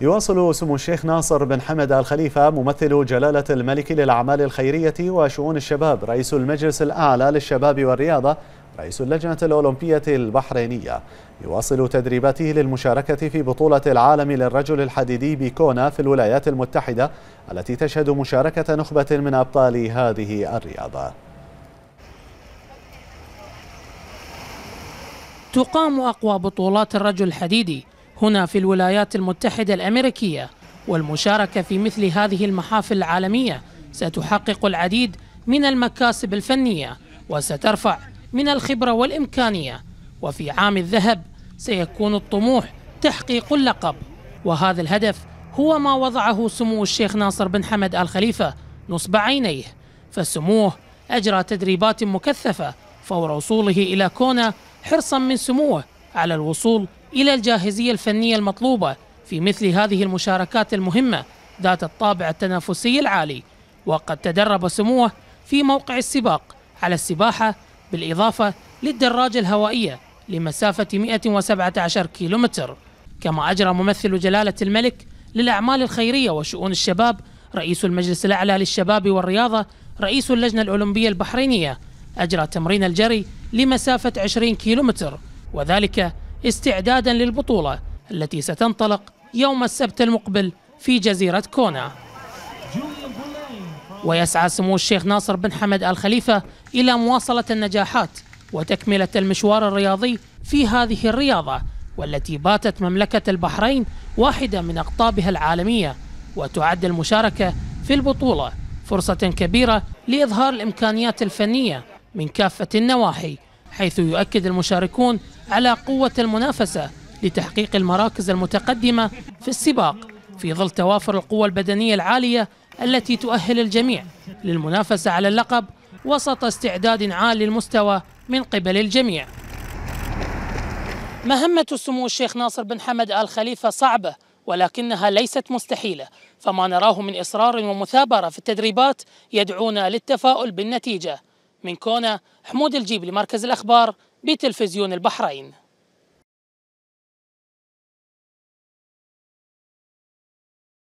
يواصل سمو الشيخ ناصر بن حمد آل خليفة ممثل جلالة الملك للأعمال الخيرية وشؤون الشباب رئيس المجلس الأعلى للشباب والرياضة رئيس اللجنة الأولمبية البحرينية. يواصل تدريباته للمشاركة في بطولة العالم للرجل الحديدي بكونا في الولايات المتحدة التي تشهد مشاركة نخبة من أبطال هذه الرياضة. تقام أقوى بطولات الرجل الحديدي هنا في الولايات المتحدة الأمريكية والمشاركة في مثل هذه المحافل العالمية ستحقق العديد من المكاسب الفنية وسترفع من الخبرة والإمكانية وفي عام الذهب سيكون الطموح تحقيق اللقب. وهذا الهدف هو ما وضعه سمو الشيخ ناصر بن حمد آل خليفة نصب عينيه فسموه أجرى تدريبات مكثفة فور وصوله إلى كونا حرصا من سموه على الوصول إلى الجاهزية الفنية المطلوبة في مثل هذه المشاركات المهمة ذات الطابع التنافسي العالي. وقد تدرب سموه في موقع السباق على السباحة بالإضافة للدراجة الهوائية لمسافة 117 كيلومتر. كما أجرى ممثل جلالة الملك للأعمال الخيرية وشؤون الشباب رئيس المجلس الأعلى للشباب والرياضة رئيس اللجنة الأولمبية البحرينية. أجرى تمرين الجري لمسافة 20 كيلومتر وذلك استعدادا للبطولة التي ستنطلق يوم السبت المقبل في جزيرة كونا. ويسعى سمو الشيخ ناصر بن حمد آل خليفة إلى مواصلة النجاحات وتكملة المشوار الرياضي في هذه الرياضة والتي باتت مملكة البحرين واحدة من أقطابها العالمية. وتعد المشاركة في البطولة فرصة كبيرة لإظهار الإمكانيات الفنية من كافة النواحي. حيث يؤكد المشاركون على قوة المنافسة لتحقيق المراكز المتقدمة في السباق في ظل توافر القوة البدنية العالية التي تؤهل الجميع للمنافسة على اللقب وسط استعداد عالي المستوى من قبل الجميع. مهمة سمو الشيخ ناصر بن حمد آل خليفة صعبة ولكنها ليست مستحيلة فما نراه من إصرار ومثابرة في التدريبات يدعونا للتفاؤل بالنتيجة. من كونا حمود الجيب لمركز الأخبار بتلفزيون البحرين.